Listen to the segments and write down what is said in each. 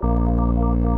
Thank you.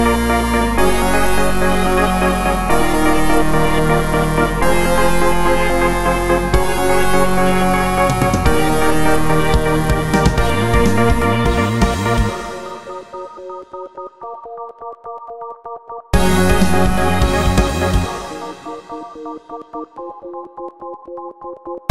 you